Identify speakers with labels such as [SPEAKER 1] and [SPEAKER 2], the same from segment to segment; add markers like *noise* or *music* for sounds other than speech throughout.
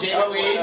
[SPEAKER 1] Jamie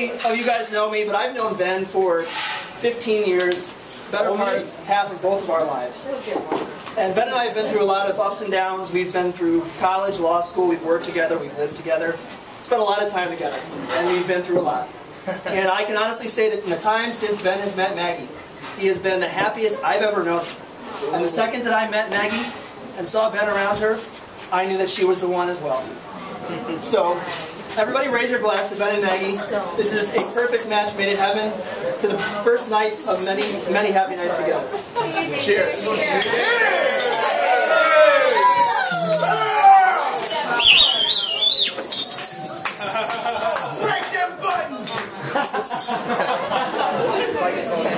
[SPEAKER 1] many of
[SPEAKER 2] oh, you guys know me, but I've known Ben for 15 years, better part of half of both of our lives. And Ben and I have been through a lot of ups and downs. We've been through college, law school, we've worked together, we've lived together, spent a lot of time together, and we've been through a lot. *laughs* And I can honestly say that in the time since Ben has met Maggie, he has been the happiest I've ever known. And the second that I met Maggie and saw Ben around her, I knew that she was the one as well. *laughs* So, Everybody raise your glass to Ben and Maggie. This is a perfect match made in heaven to the first night of many, many happy nights together. Cheers. Cheers. Break them buttons! *laughs*